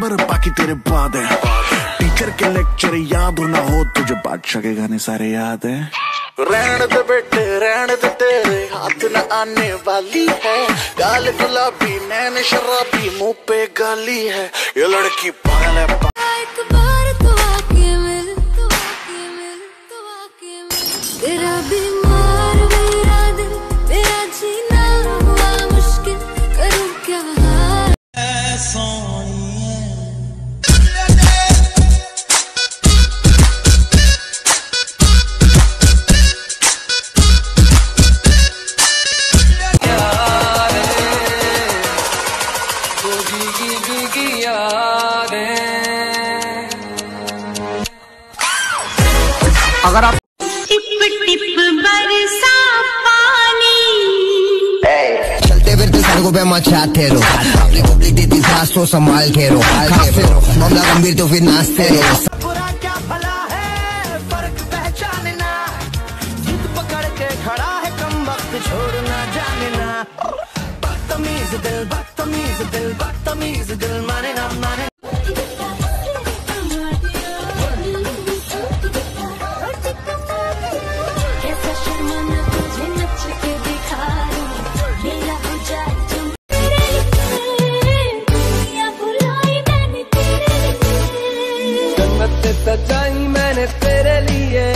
Number बाकी तेरे बाद है। टीचर के लेक्चर याद होना हो, तुझे बादशाह के गाने सारे याद है। रहने दे बेटे, रहने दे तेरे, हाथ न आने वाली है। गाल गुलाबी, नैन शराबी, मुँह पे गाली है। ये लड़की पागल है टिप टिप बरसा पानी चलते फिरते सड़कों पे मचाते रहो पब्लिक पब्लिक देती सांस तो संभाल के रो मामला गंभीर तो फिर नाचते रहो बुरा क्या भला है? फ़र्क पहचानना। जिद पकड़ के खड़ा है कम वक्त छोड़ना जानना। बदतमीज दिल बदतमीज दिल बदतमीज दिल। सजाई मैंने तेरे लिए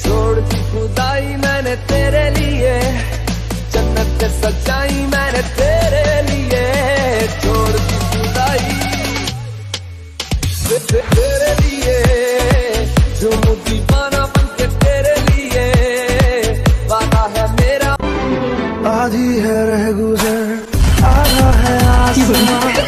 छोड़ दी खुदाई मैंने तेरे लिए। जन्नत सजाई मैंने तेरे लिए छोड़ दी खुदाई। तेरे लिए जो दीवाना बन के तेरे लिए। वादा है मेरा। आधी है रह गुजर आधा है आसमां।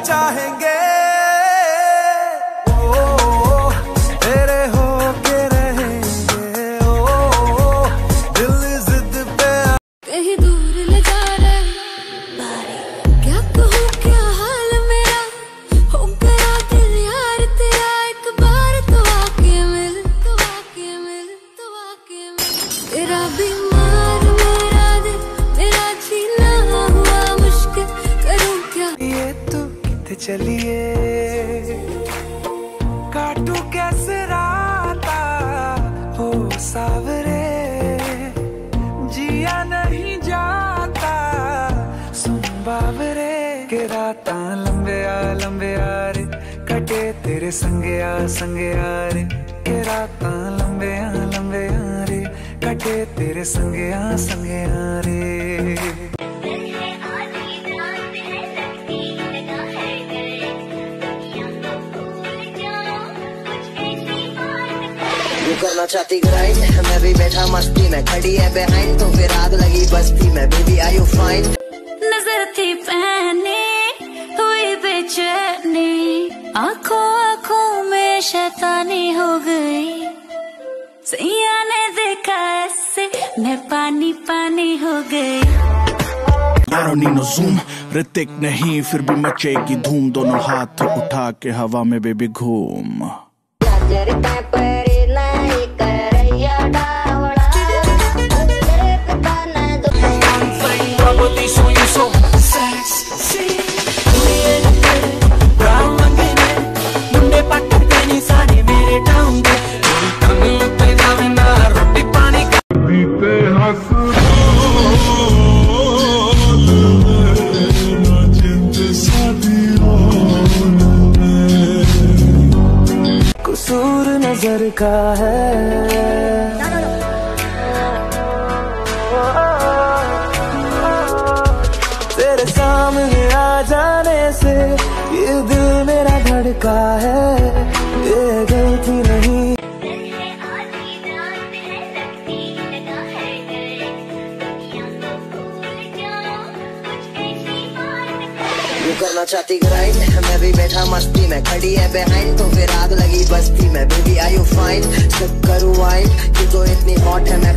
चाहेंगे चलिए। काटू कैसे राता हो सावरे। जिया नहीं जाता। सुन बावरे। के राता लंबे आ लंबे आ रे। कटे तेरे संगे आ संगे आ रे। के राता लंबे आ लंबे आ रे। कटे तेरे संगे आ संगे आ रे। करना चाहती ग्राइंड मैं भी बैठा मस्ती में खड़ी है बिहाइंड तो फिर आग लगी बस्ती में बेबी आई यू फाइन नज़र थी पहने हुई बेचैनी। आँखों आँखों में शैतानी हो गई। सैया ने देखा ऐसे मैं पानी पानी हो गई। I don't need no zoom Hrithik नहीं फिर भी मचेगी धूम। दोनों हाथ उठा के हवा में बेबी घूम। नज़र का है। तेरे सामने आ जाने से ये दिल मेरा धड़का है। तू करना चाहती ग्राइंड मैं भी बैठा मस्ती में, खड़ी है बिहाइंड तो फिर आग लगी बस्ती में। बेबी आई यू फाइन सब करूँ वाइन कि तो इतनी हॉट है, मैं